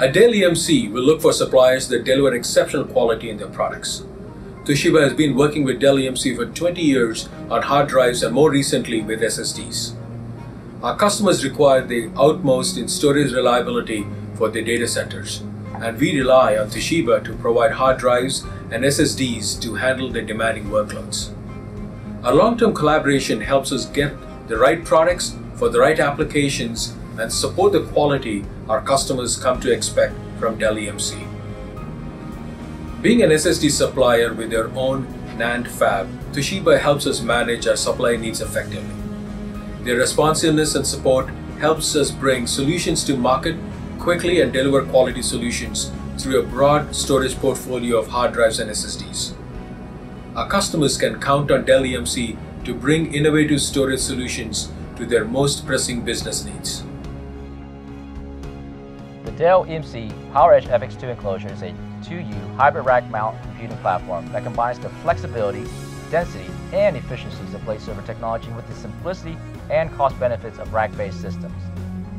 At Dell EMC, will look for suppliers that deliver exceptional quality in their products. Toshiba has been working with Dell EMC for 20 years on hard drives and more recently with SSDs. Our customers require the utmost in storage reliability for their data centers, and we rely on Toshiba to provide hard drives and SSDs to handle their demanding workloads. Our long term collaboration helps us get the right products for the right applications and support the quality our customers come to expect from Dell EMC. Being an SSD supplier with their own NAND fab, Toshiba helps us manage our supply needs effectively. Their responsiveness and support helps us bring solutions to market quickly and deliver quality solutions through a broad storage portfolio of hard drives and SSDs. Our customers can count on Dell EMC to bring innovative storage solutions to their most pressing business needs. The Dell EMC PowerEdge FX2 enclosure is a 2U hybrid rack mount computing platform that combines the flexibility, density, and efficiencies of blade server technology with the simplicity and cost benefits of rack-based systems.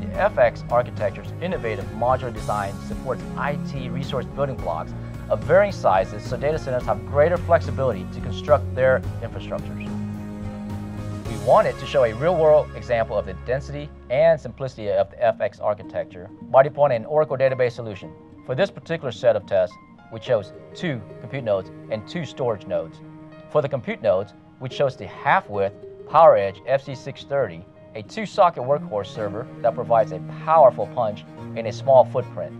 The FX architecture's innovative modular design supports IT resource building blocks of varying sizes so data centers have greater flexibility to construct their infrastructures. Wanted to show a real-world example of the density and simplicity of the FX architecture by deploying an Oracle database solution. For this particular set of tests, we chose two compute nodes and two storage nodes. For the compute nodes, we chose the half-width PowerEdge FC630, a two-socket workhorse server that provides a powerful punch in a small footprint.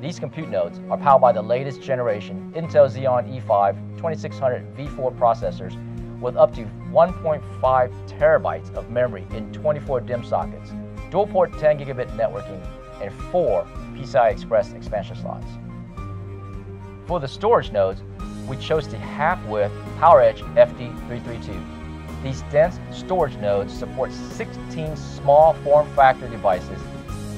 These compute nodes are powered by the latest generation Intel Xeon E5 2600 V4 processors with up to 1.5 terabytes of memory in 24 DIMM sockets, dual port 10 gigabit networking, and four PCI Express expansion slots. For the storage nodes, we chose the half-width PowerEdge FD332 these dense storage nodes support 16 small form factor devices,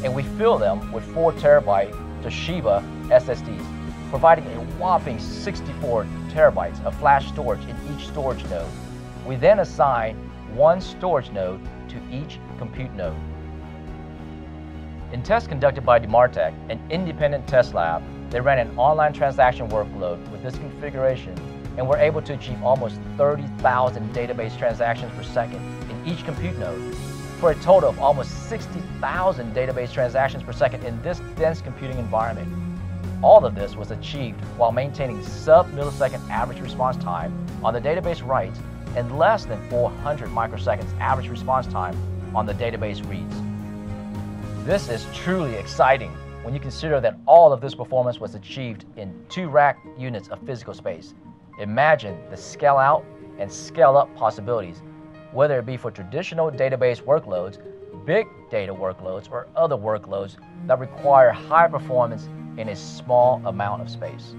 and we fill them with 4 terabyte Toshiba SSDs, providing a whopping 64 terabytes of flash storage in each storage node. We then assign one storage node to each compute node. In tests conducted by Demartek, an independent test lab, they ran an online transaction workload with this configuration and we're able to achieve almost 30,000 database transactions per second in each compute node for a total of almost 60,000 database transactions per second in this dense computing environment. All of this was achieved while maintaining sub-millisecond average response time on the database writes and less than 400 microseconds average response time on the database reads. This is truly exciting when you consider that all of this performance was achieved in two rack units of physical space Imagine the scale out and scale up possibilities, whether it be for traditional database workloads, big data workloads, or other workloads that require high performance in a small amount of space.